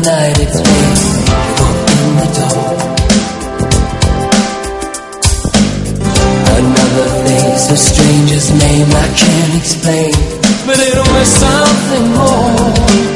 night it's me. Open the door Another face, a stranger's name I can't explain. But it was something more.